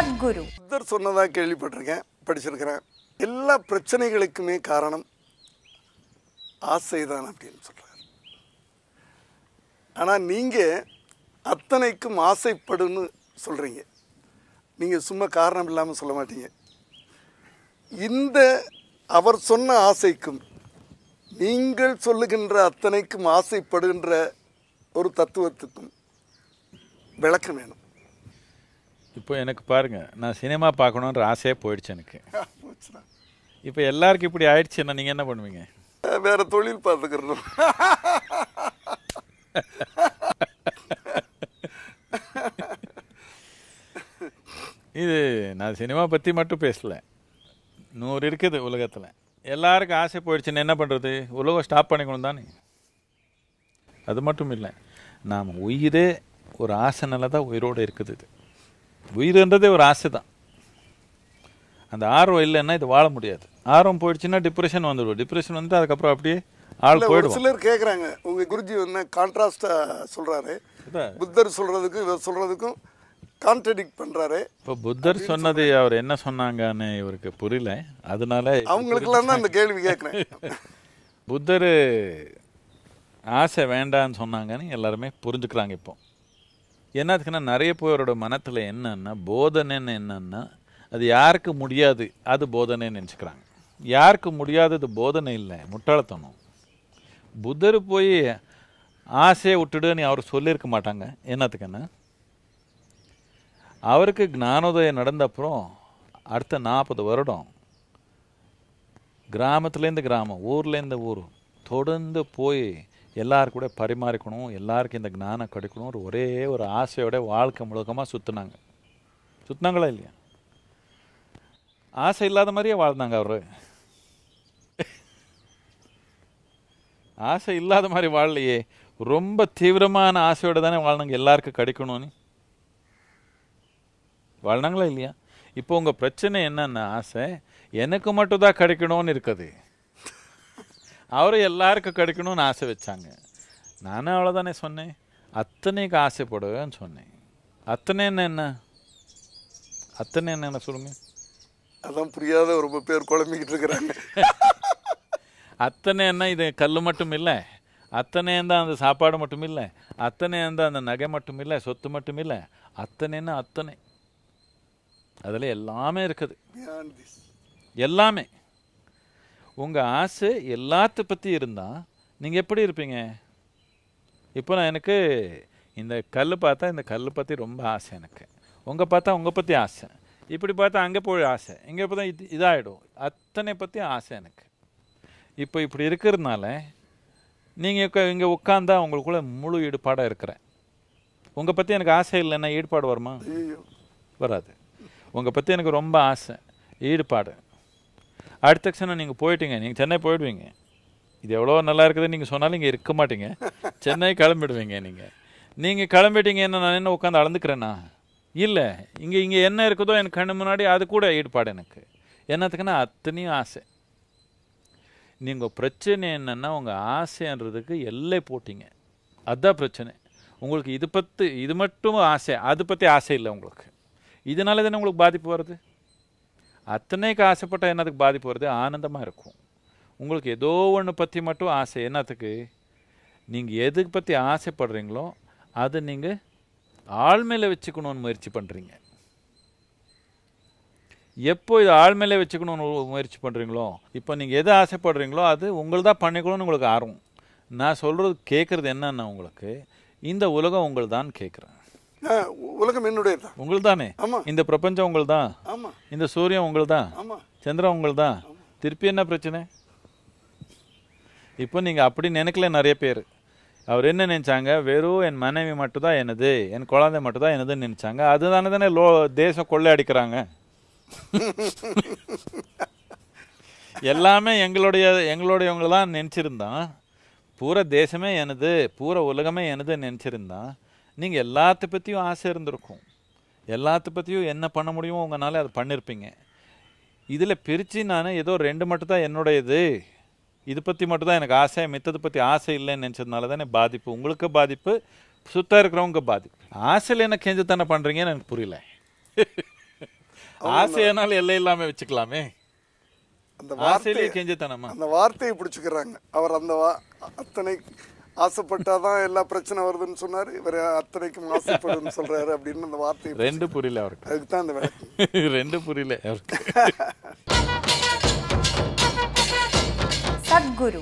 சத்குரு. புத்தர் சொன்னதாக கேள்விப்பட்டிருக்கேன் படிச்சிருக்கிறேன். எல்லா பிரச்சனைகளுக்குமே காரணம் ஆசைதான் அப்படின்னு சொல்கிறார் ஆனால் நீங்கள் அத்தனைக்கும் ஆசைப்படுன்னு சொல்கிறீங்க நீங்கள் சும்மா காரணம் இல்லாமல் சொல்ல மாட்டீங்க. இந்த அவர் சொன்ன ஆசைக்கும் நீங்கள் சொல்லுகின்ற அத்தனைக்கும் ஆசைப்படுகின்ற ஒரு தத்துவத்துக்கும் விளக்கம் வேணும். இப்போ எனக்கு பாருங்க நான் சினிமா பார்க்கணுன்ற ஆசையே போயிடுச்சு எனக்கு. இப்போ எல்லாருக்கும் இப்படி ஆயிடுச்சுன்னா நீங்கள் என்ன பண்ணுவீங்க? வேற தொழில் பார்த்துக்கிறோம் இது நான் சினிமா பற்றி மட்டும் பேசல. நூறு இருக்குது உலகத்தில். எல்லாருக்கும் ஆசை போயிடுச்சுன்னு என்ன பண்ணுறது உலகம் ஸ்டாப் பண்ணிக்கணும் தானே. அது மட்டும் இல்லை நாம் உயிரே ஒரு ஆசைனால தான் உயிரோடு இருக்குது இது. உயிர்ன்றதே ஒரு ஆசை தான் அந்த ஆர்வம் இல்லைன்னா இது வாழ முடியாது. ஆர்வம் போயிடுச்சுன்னா டிப்ரெஷன் வந்துடும் டிப்ரெஷன் வந்து அதுக்கப்புறம் அப்படியே ஆள் போயிடுவோம். சிலர் கேக்குறாங்க. உங்க குருஜி என்ன கான்ட்ராஸ்டா சொல்றாரு. அதான். புத்தர் சொல்றதுக்கும் இவர் சொல்றதுக்கும் கான்ட்ரடிக்ட் பண்றாரு. இப்போ புத்தர் சொன்னது அவர் என்ன சொன்னாங்கன்னு இவருக்கு புரியல. அதனால அவங்களுக்கெல்லாம் தான் இந்த கேள்வி கேட்குறேன் புத்தர் ஆசை வேண்டான்னு சொன்னாங்கன்னு எல்லாருமே புரிஞ்சுக்கிறாங்க இப்போ. என்னத்துக்குன்னா நிறைய பேரோட மனத்தில் என்னன்னா போதனைன்னு என்னன்னா அது யாருக்கு முடியாது அது போதனைன்னு நினச்சிக்கிறாங்க. யாருக்கு முடியாதது போதனை இல்லை முட்டாளத்தனம் புத்தர் போய் ஆசையை விட்டுடுன்னு அவர் சொல்லியிருக்க மாட்டாங்க. என்னத்துக்குன்னா அவருக்கு ஞானோதயம் நடந்த அப்புறம் அடுத்த நாற்பது வருடம் கிராமத்துலேருந்து கிராமம் ஊர்லேருந்து ஊர் தொடர்ந்து போய் எல்லாரு கூட பரிமாறிக்கணும் எல்லாருக்கும் இந்த ஞானம் கிடைக்கணும் ஒரு ஒரே ஒரு ஆசையோட வாழ்க்கை முழுக்கமாக சுற்றுனாங்க சுற்றினாங்களா இல்லையா? ஆசை இல்லாத மாதிரியே வாழ்ந்தாங்க அவர். ஆசை இல்லாத மாதிரி வாழலையே. ரொம்ப தீவிரமான ஆசையோட தானே வாழ்னாங்க எல்லாருக்கும் கிடைக்கணும்னு. வாழ்னாங்களா இல்லையா? இப்போ உங்கள் பிரச்சனை என்னன்னா ஆசை எனக்கு மட்டும் தான் கிடைக்கணும்னு இருக்குது. அவரு எல்லாருக்கும் கிடைக்கணும்னு ஆசை வச்சாங்க. நானும் அவ்வளோதானே சொன்னேன். அத்தனைக்கு ஆசைப்படுவேன்னு சொன்னேன். அத்தனை என்ன என்ன? அத்தனை என்ன சொல்லுங்க? அதான் புரியாத ரொம்ப பேர் குழம்பிக்கிட்டு இருக்கிறாங்க. அத்தனை என்ன இது கல் மட்டும் இல்லை. அத்தனை தான் அந்த சாப்பாடு மட்டும் இல்லை. அத்தனை தான் அந்த நகை மட்டும் இல்லை. சொத்து மட்டும் இல்லை. அத்தனைன்னா அத்தனை. அதில் எல்லாமே இருக்குது. எல்லாமே. உங்கள் ஆசை எல்லாத்த பற்றி இருந்தால் நீங்கள் எப்படி இருப்பீங்க? இப்போ நான் எனக்கு இந்த கல் பார்த்தா இந்த கல் பற்றி ரொம்ப ஆசை எனக்கு. உங்கள் பார்த்தா உங்கள் பற்றி ஆசை. இப்படி பார்த்தா அங்கே போய் ஆசை. இங்கே பார்த்தா இது இதாகிடும் அத்தனை பற்றி ஆசை எனக்கு. இப்போ இப்படி இருக்கிறதுனால நீங்கள் இங்கே உட்காந்தா உங்களுக்குள்ள முழு ஈடுபாடாக இருக்கிறேன். உங்கள் பற்றி எனக்கு ஆசை இல்லைன்னா ஈடுபாடு வருமா? வராது. உங்கள் பற்றி எனக்கு ரொம்ப ஆசை. ஈடுபாடு. அடுத்த க்ஷணம் நீங்கள் போயிட்டீங்க. நீங்கள் சென்னை போயிடுவீங்க. இது எவ்வளோ நல்லா இருக்குதுன்னு நீங்கள் சொன்னாலும் இங்கே இருக்க மாட்டீங்க. சென்னை கிளம்பிடுவீங்க நீங்கள் நீங்கள் கிளம்பிட்டீங்க என்ன நான் என்ன உட்காந்து அளந்துக்கிறேன்னா இல்லை இங்கே இங்கே என்ன இருக்குதோ எனக்கு கண்ணு முன்னாடி அது கூட ஈடுபாடு எனக்கு. என்னத்துக்குன்னா அத்தனையும் ஆசை. நீங்கள் பிரச்சனை என்னென்னா உங்கள் ஆசைன்றதுக்கு எல்லை போட்டிங்க. அதுதான் பிரச்சனை. உங்களுக்கு இது பற்றி இது மட்டும் ஆசை அது பற்றி ஆசை இல்லை உங்களுக்கு. இதனால தானே உங்களுக்கு பாதிப்பு வருது? அத்தனைக்கு ஆசைப்பட்டால் என்னத்துக்கு பாதிப்பு வருது? ஆனந்தமாக இருக்கும். உங்களுக்கு ஏதோ ஒன்று பற்றி மட்டும் ஆசை. என்னத்துக்கு? நீங்கள் எதுக்கு பற்றி ஆசைப்படுறீங்களோ அதை நீங்கள் ஆழ்மையில் வச்சுக்கணும்னு முயற்சி பண்ணுறீங்க எப்போ இது ஆழ்மையில வச்சுக்கணும்னு முயற்சி பண்ணுறீங்களோ இப்போ நீங்கள் எதை ஆசைப்படுறீங்களோ அது உங்கள் தான் பண்ணிக்கணும்னு உங்களுக்கு ஆர்வம். நான் சொல்கிறது கேட்குறது என்னென்ன உங்களுக்கு இந்த உலகம் உங்கள் தான் கேட்குறேன் உலகம் என்னுடையது? தான் உங்கள் தானே. இந்த பிரபஞ்சம் உங்கள் தான் இந்த சூரியன் உங்கள் தான் சந்திரன் உங்கள் தான் திருப்பி என்ன பிரச்சனை? இப்போ நீங்கள் அப்படி நினைக்கல நிறைய பேர். அவர் என்ன நினைச்சாங்க? வெறும் என் மனைவி மட்டும்தான் எனது என் குழந்தை மட்டும்தான் எனதுன்னு நினைச்சாங்க. அதுதானே தானே லோ தேசம் கொள்ளை அடிக்கிறாங்க. எல்லாமே எங்களுடைய எங்களுடையவங்க தான் நினச்சிருந்தான். பூரா தேசமே எனது பூரா உலகமே எனதுன்னு நினச்சிருந்தா நீங்கள் எல்லாத்த பற்றியும் ஆசை இருந்திருக்கும். எல்லாத்த பற்றியும் என்ன பண்ண முடியுமோ உங்களால் அதை பண்ணியிருப்பீங்க இதில் பிரித்து நான் ஏதோ ரெண்டு மட்டும் தான் என்னுடையது. இது பற்றி மட்டும் தான் எனக்கு ஆசை மித்ததை பற்றி ஆசை இல்லைன்னு நினச்சதுனால தானே பாதிப்பு. உங்களுக்கு பாதிப்பு சுத்தம் இருக்கிறவங்க பாதிப்பு. ஆசையில் என்ன கெஞ்சத்தானே பண்ணுறீங்கன்னு எனக்கு புரியல. ஆசையானாலும் எல்லை இல்லாம வச்சுக்கலாமே. அந்த வார்த்தை ஆசையிலேயே கெஞ்சத்தனமா அந்த வார்த்தையை பிடிச்சுக்கிறாங்க. அவர் அந்த வா அத்தனை ஆசைப்பட்டாதான் எல்லா பிரச்சனை வருதுன்னு சொன்னாரு. இவர் அத்தனைக்கும் ஆசைப்படுன்னு சொல்றாரு அப்படின்னு அந்த வார்த்தையை ரெண்டு புரியல அவருக்கு. அதுக்கு தான் அந்த விளக்கம் ரெண்டு புரியல அவருக்கு. சத்குரு.